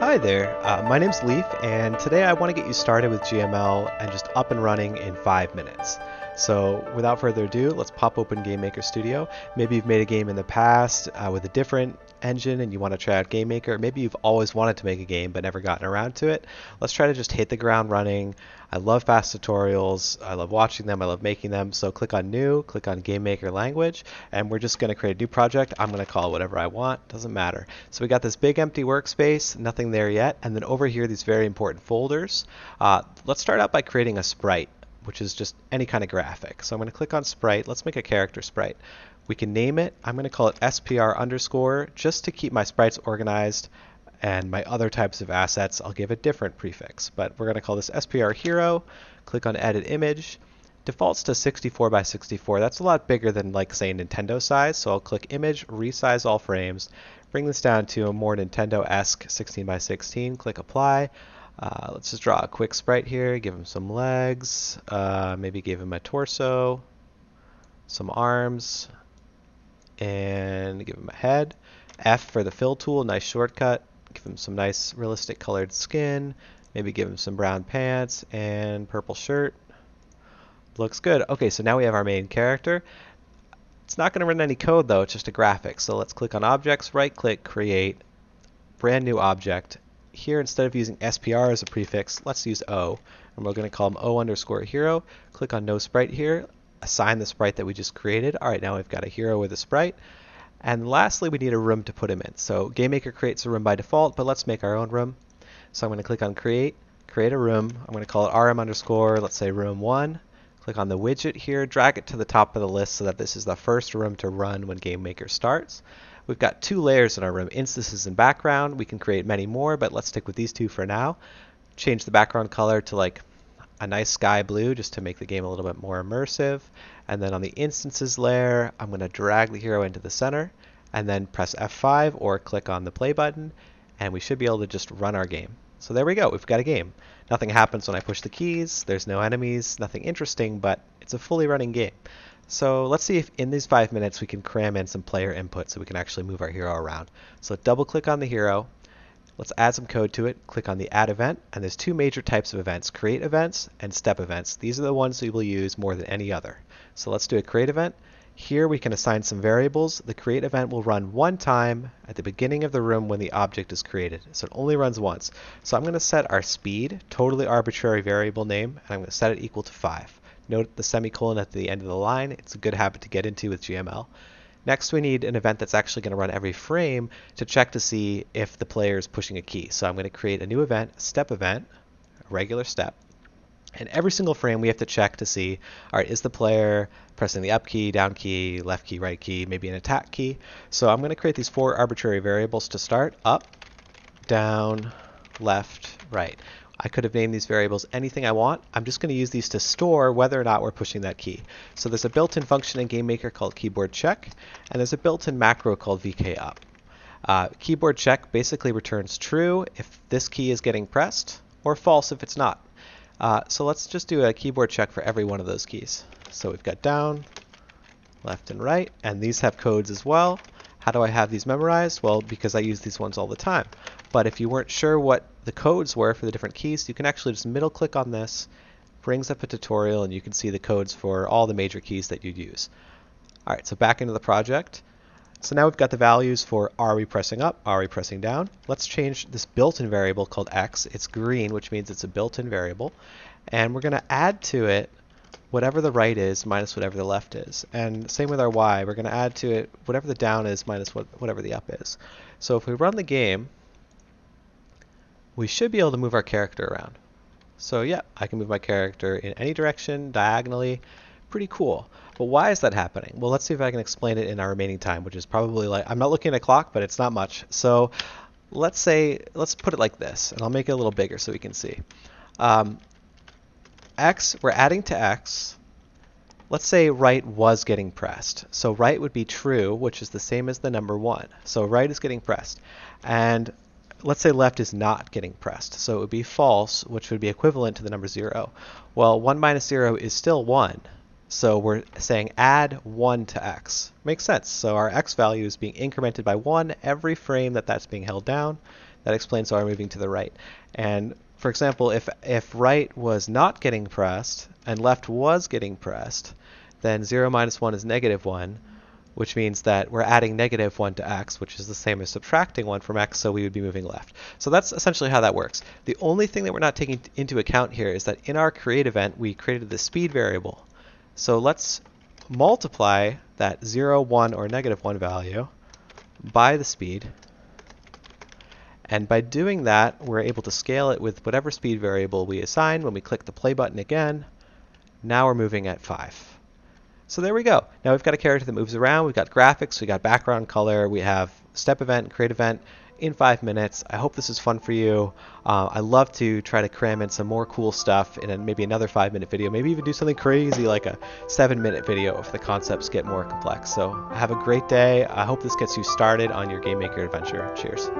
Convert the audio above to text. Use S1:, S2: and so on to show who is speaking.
S1: Hi there, uh, my name's Leif, and today I want to get you started with GML and just up and running in five minutes. So, without further ado, let's pop open GameMaker Studio. Maybe you've made a game in the past uh, with a different engine and you want to try out GameMaker. Maybe you've always wanted to make a game but never gotten around to it. Let's try to just hit the ground running. I love fast tutorials. I love watching them. I love making them. So click on New, click on GameMaker Language, and we're just going to create a new project. I'm going to call it whatever I want. Doesn't matter. So we got this big empty workspace, nothing there yet. And then over here, these very important folders. Uh, let's start out by creating a sprite which is just any kind of graphic. So I'm going to click on sprite. Let's make a character sprite. We can name it. I'm going to call it SPR underscore just to keep my sprites organized and my other types of assets, I'll give a different prefix. But we're going to call this SPR hero. Click on edit image. Defaults to 64 by 64. That's a lot bigger than like say Nintendo size. So I'll click image, resize all frames, bring this down to a more Nintendo-esque 16 by 16. Click apply. Uh, let's just draw a quick sprite here, give him some legs, uh, maybe give him a torso, some arms, and give him a head. F for the fill tool, nice shortcut. Give him some nice realistic colored skin, maybe give him some brown pants and purple shirt. Looks good. Okay, so now we have our main character. It's not going to run any code though, it's just a graphic. So let's click on objects, right click, create, brand new object, here, instead of using SPR as a prefix, let's use O. And we're going to call him O underscore hero. Click on no sprite here. Assign the sprite that we just created. All right, now we've got a hero with a sprite. And lastly, we need a room to put him in. So GameMaker creates a room by default, but let's make our own room. So I'm going to click on create, create a room. I'm going to call it rm underscore, let's say room 1. Click on the widget here, drag it to the top of the list so that this is the first room to run when GameMaker starts. We've got two layers in our room, instances and background. We can create many more, but let's stick with these two for now. Change the background color to like a nice sky blue just to make the game a little bit more immersive. And then on the instances layer, I'm going to drag the hero into the center and then press F5 or click on the play button and we should be able to just run our game. So there we go, we've got a game. Nothing happens when I push the keys, there's no enemies, nothing interesting, but it's a fully running game. So let's see if in these five minutes we can cram in some player input so we can actually move our hero around. So double click on the hero. Let's add some code to it. Click on the add event. And there's two major types of events, create events and step events. These are the ones we will use more than any other. So let's do a create event. Here we can assign some variables. The create event will run one time at the beginning of the room when the object is created. So it only runs once. So I'm going to set our speed, totally arbitrary variable name, and I'm going to set it equal to 5. Note the semicolon at the end of the line. It's a good habit to get into with GML. Next, we need an event that's actually going to run every frame to check to see if the player is pushing a key. So I'm going to create a new event, step event, regular step. And every single frame we have to check to see, all right, is the player pressing the up key, down key, left key, right key, maybe an attack key. So I'm going to create these four arbitrary variables to start, up, down, left, right. I could have named these variables anything I want. I'm just going to use these to store whether or not we're pushing that key. So there's a built-in function in GameMaker called keyboard check, and there's a built-in macro called vkup. Uh, keyboard check basically returns true if this key is getting pressed, or false if it's not. Uh, so let's just do a keyboard check for every one of those keys. So we've got down, left, and right, and these have codes as well. How do I have these memorized? Well, because I use these ones all the time. But if you weren't sure what the codes were for the different keys, you can actually just middle click on this, brings up a tutorial, and you can see the codes for all the major keys that you'd use. All right, so back into the project. So now we've got the values for are we pressing up, are we pressing down. Let's change this built-in variable called x. It's green, which means it's a built-in variable. And we're going to add to it whatever the right is minus whatever the left is. And same with our y, we're going to add to it whatever the down is minus what, whatever the up is. So if we run the game, we should be able to move our character around. So yeah, I can move my character in any direction, diagonally, pretty cool. But why is that happening? Well, let's see if I can explain it in our remaining time, which is probably like, I'm not looking at a clock, but it's not much. So let's say, let's put it like this, and I'll make it a little bigger so we can see. Um, x, we're adding to x. Let's say right was getting pressed. So right would be true, which is the same as the number 1. So right is getting pressed. And let's say left is not getting pressed. So it would be false, which would be equivalent to the number 0. Well, 1 minus 0 is still 1. So we're saying add 1 to x. Makes sense. So our x value is being incremented by 1 every frame that that's being held down. that explains why we're moving to the right. And for example, if, if right was not getting pressed and left was getting pressed, then 0 minus 1 is negative 1, which means that we're adding negative 1 to x, which is the same as subtracting 1 from x, so we would be moving left. So that's essentially how that works. The only thing that we're not taking into account here is that in our create event, we created the speed variable. So let's multiply that 0, 1, or negative 1 value by the speed. And by doing that, we're able to scale it with whatever speed variable we assign. When we click the play button again, now we're moving at 5. So there we go. Now we've got a character that moves around. We've got graphics. We've got background color. We have step event, create event in five minutes. I hope this is fun for you. Uh, I love to try to cram in some more cool stuff in maybe another five minute video, maybe even do something crazy like a seven minute video if the concepts get more complex. So have a great day. I hope this gets you started on your Game Maker adventure. Cheers.